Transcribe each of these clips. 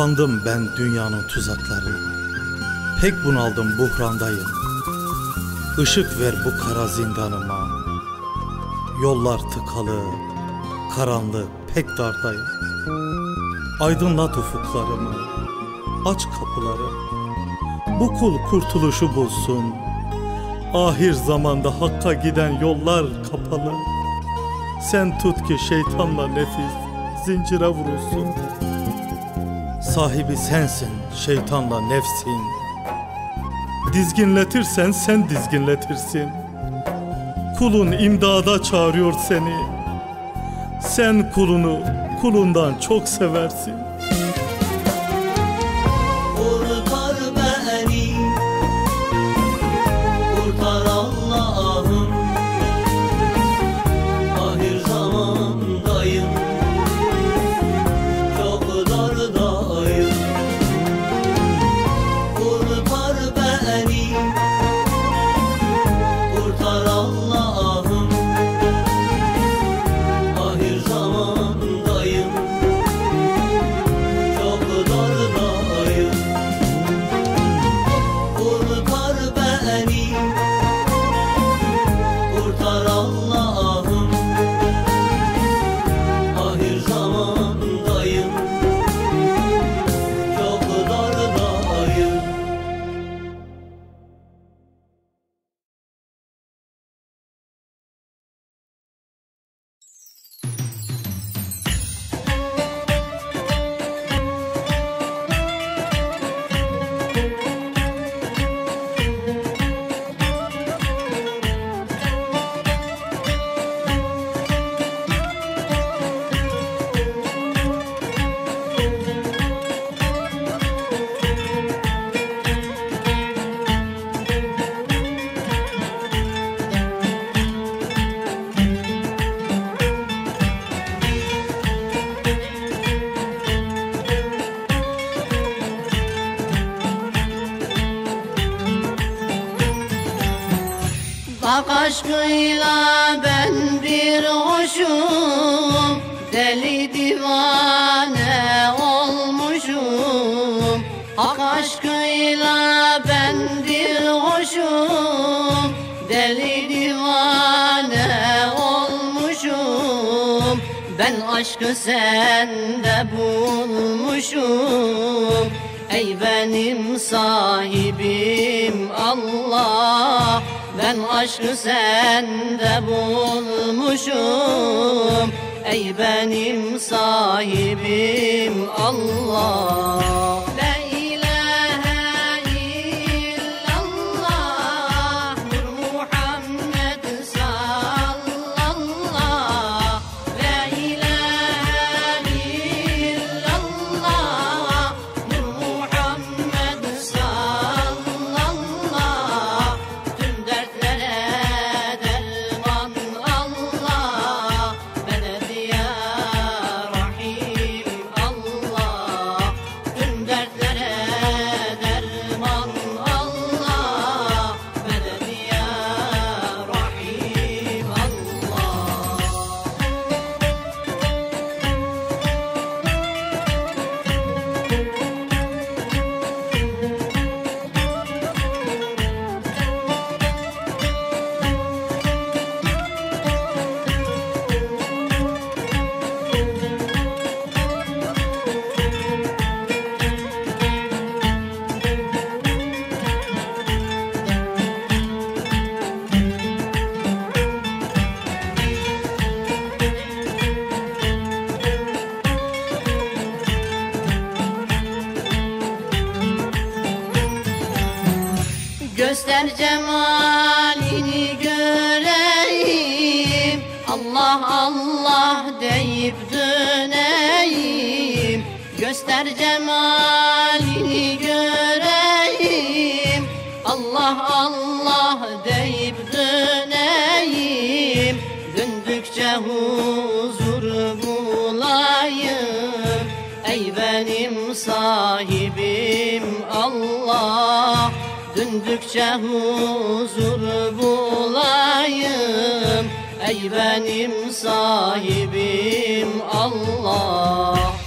Kandım ben dünyanın tuzakları. Pek bunaldım buhrandayım. Işık ver bu kara zindanıma. Yollar tıkalı Karanlık pek dardayım. Aydınlat ufuklarımı Aç kapıları. Bu kul kurtuluşu bulsun. Ahir zamanda hakka giden yollar kapalı. Sen tut ki şeytanla nefis zincire vurulsun Sahibi sensin, şeytanla nefsin. Dizginletirsen sen dizginletirsin. Kulun imdada çağırıyor seni. Sen kulunu kulundan çok seversin. sende bulmuşum. Ey benim sahibim Allah Ben aşkı sende bulmuşum. Ey benim sahibim Allah. gördükçe huzur bulayım. Ey benim sahibim Allah.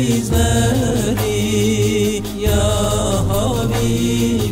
Bizleri ya Habiballah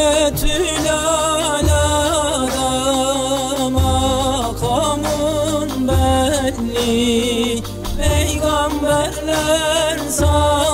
Cennetül alada makamın belli. Peygamberler sana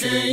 去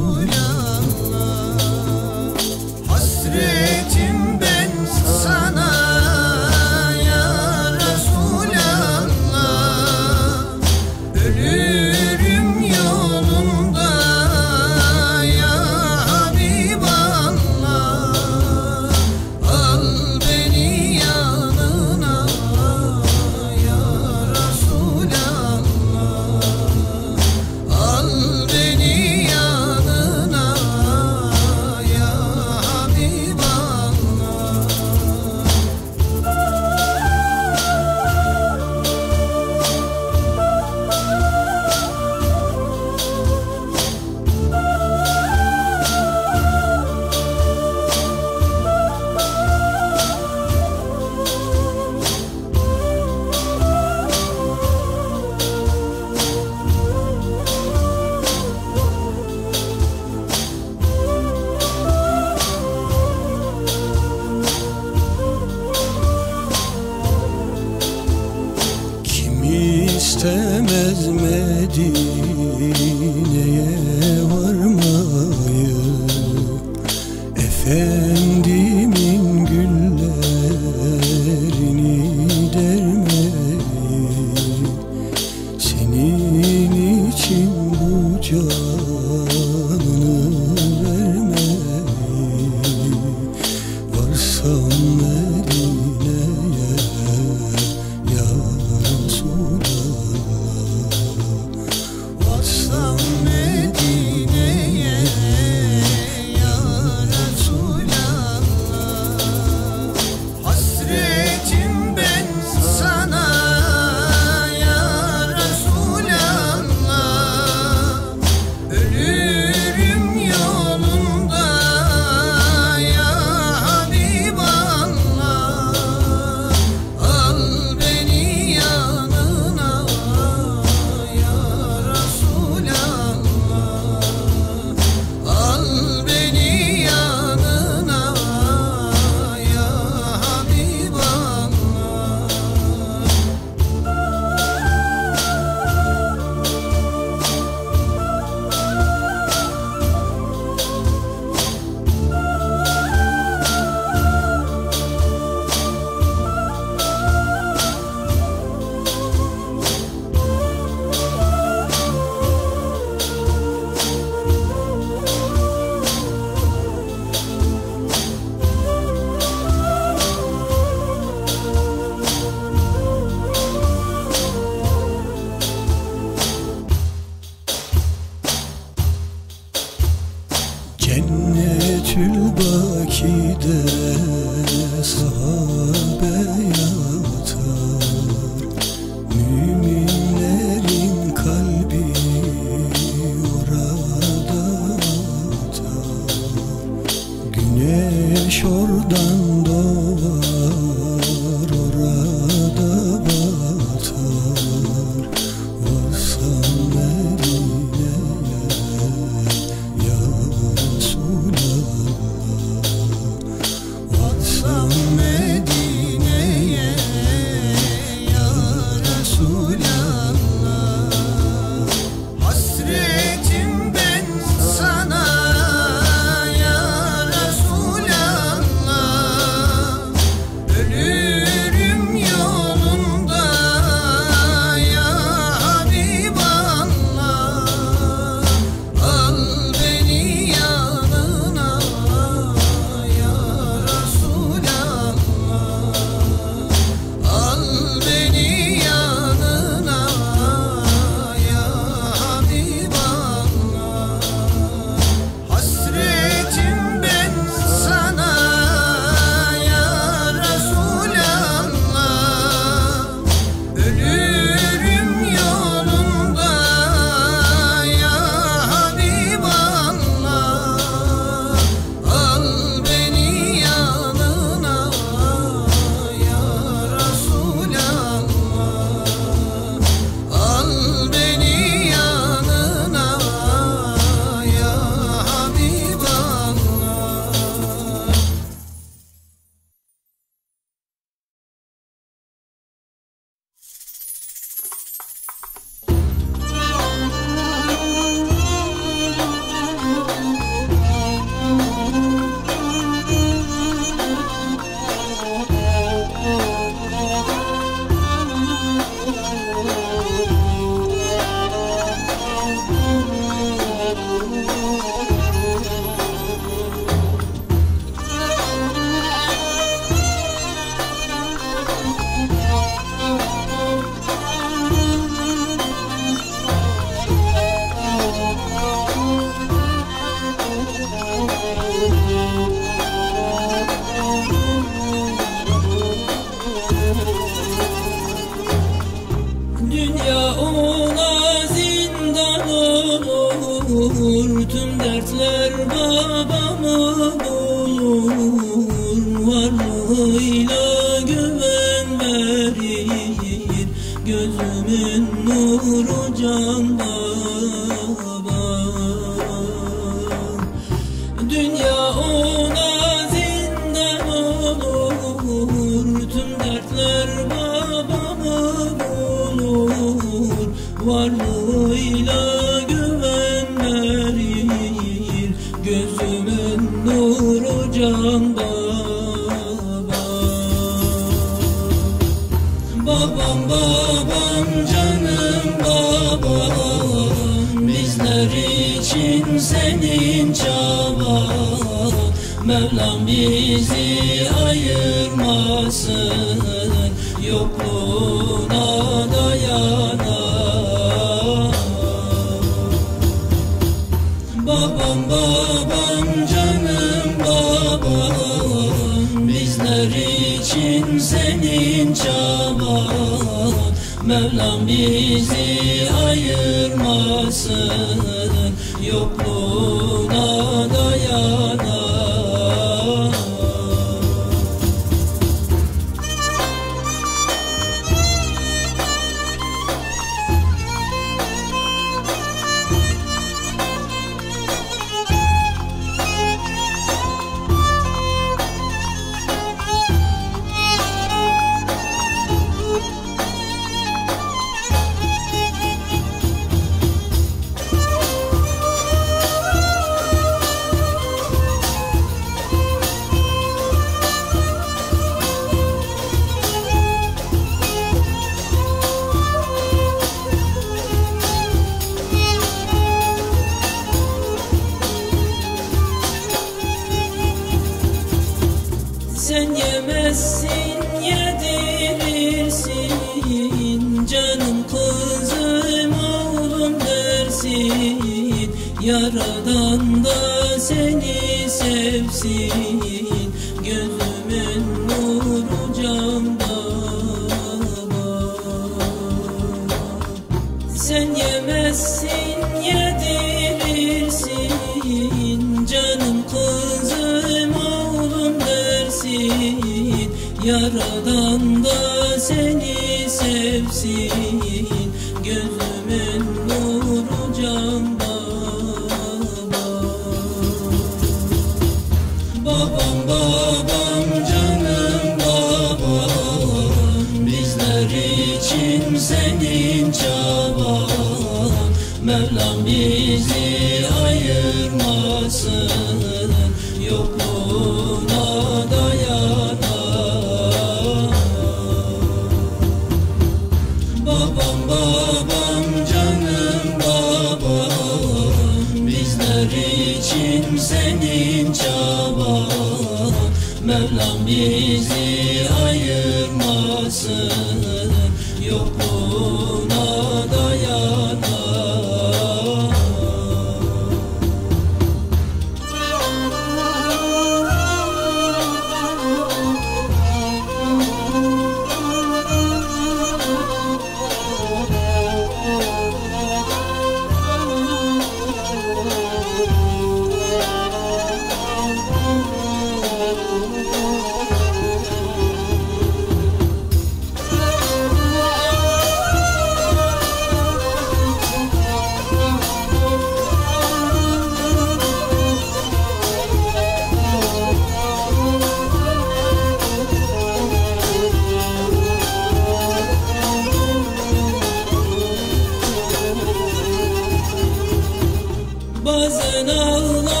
Bazen ağlar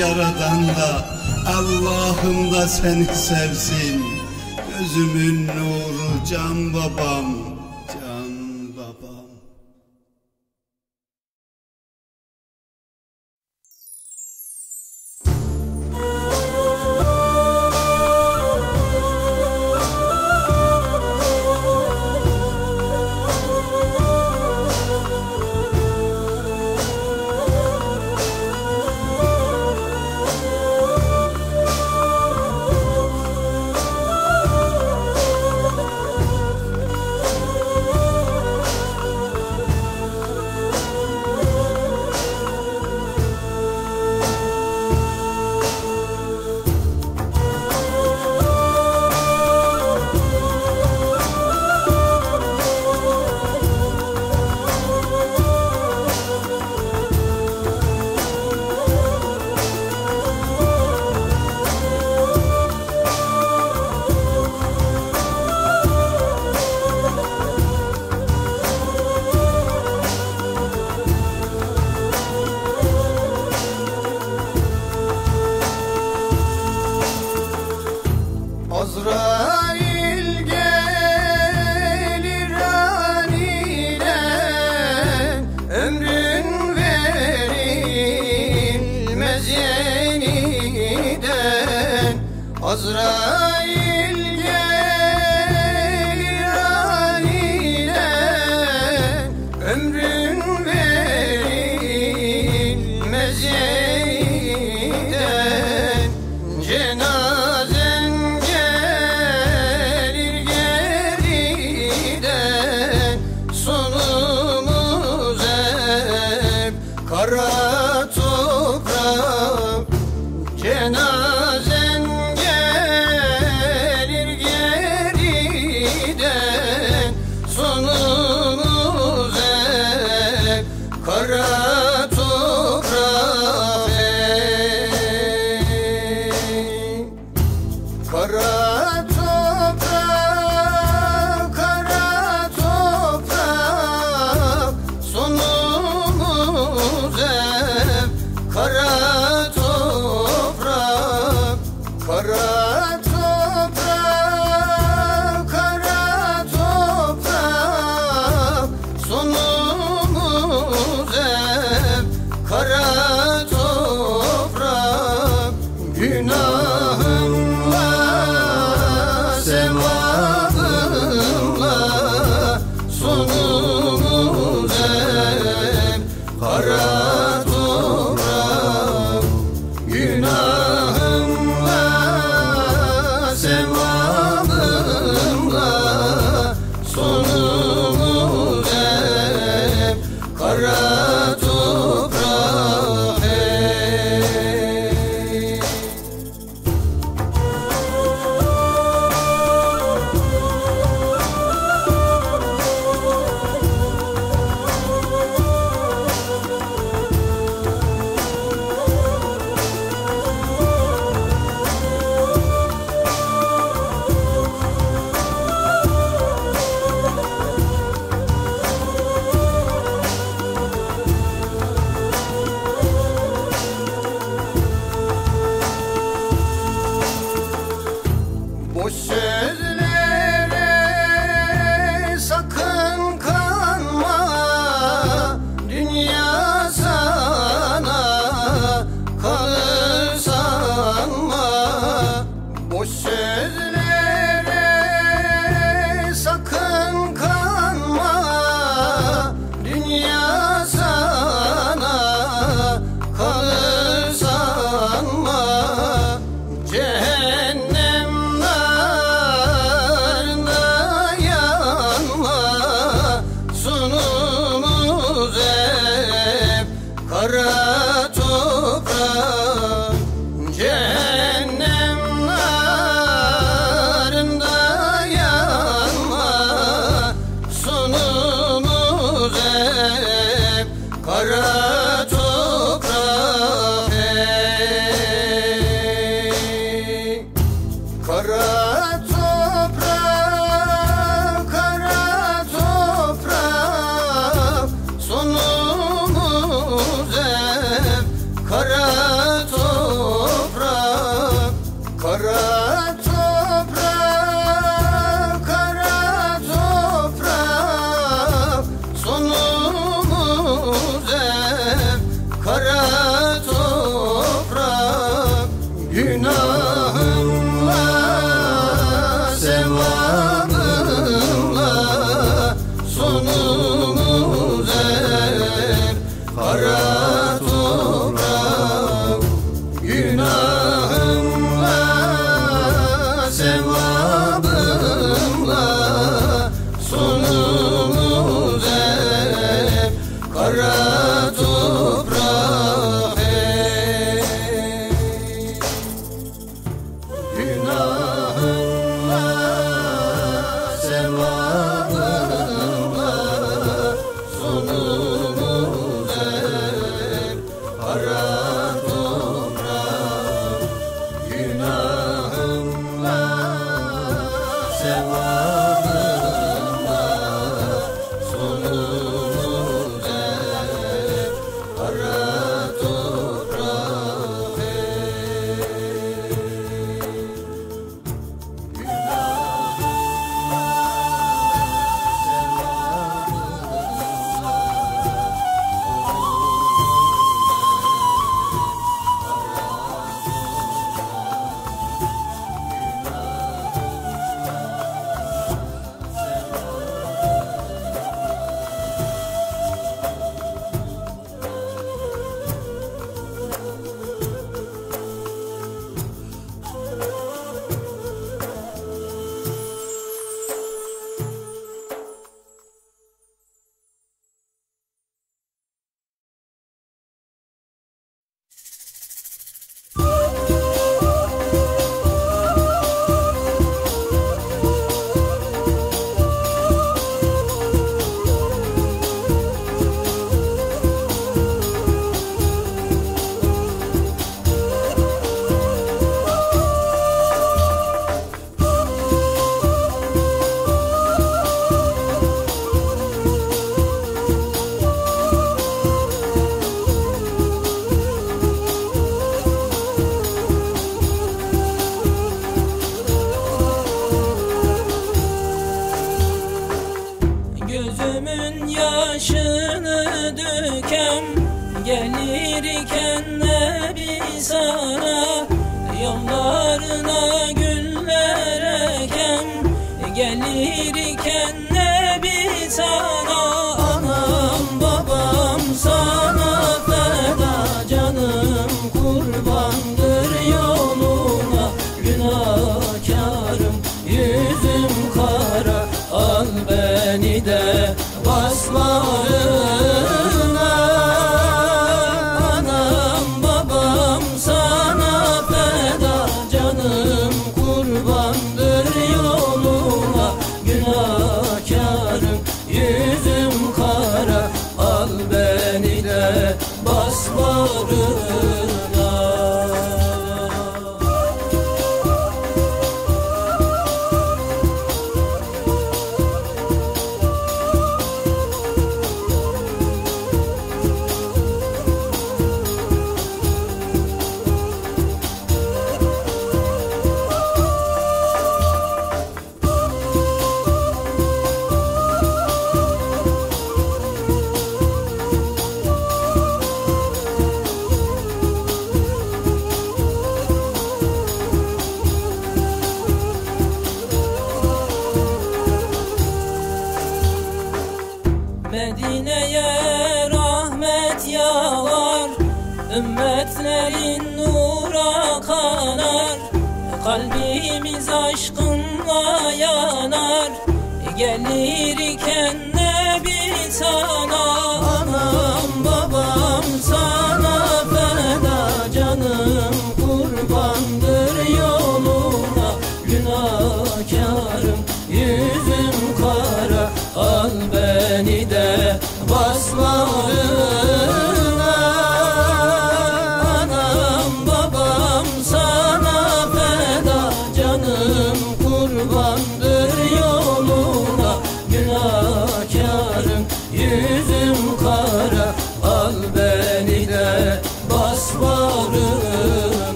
yaradan da Allah'ım da seni sevsin. Gözümün nuru can babam.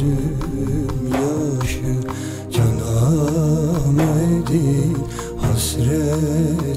Gözüm yaşı Can Ahmet'in hasretinden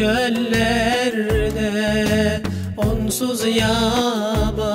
çöllerde Onsuz yabancı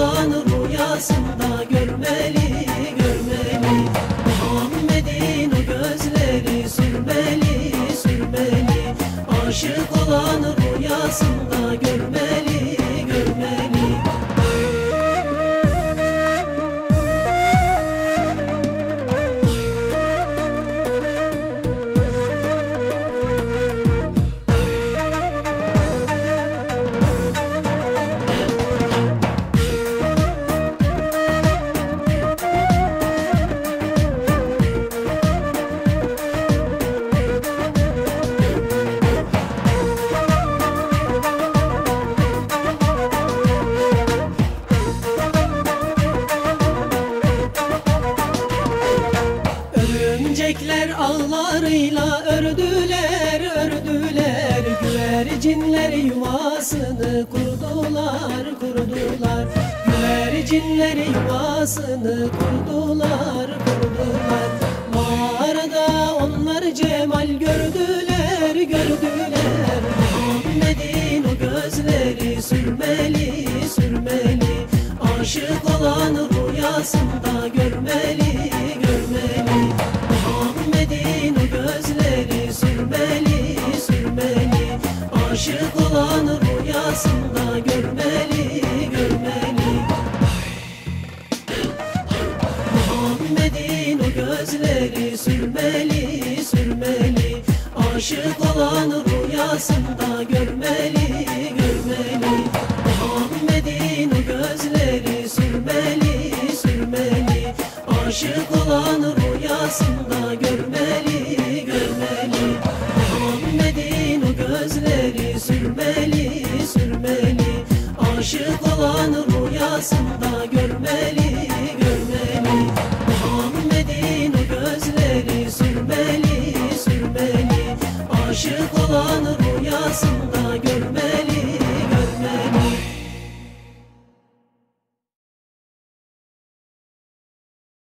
Olan rüyasında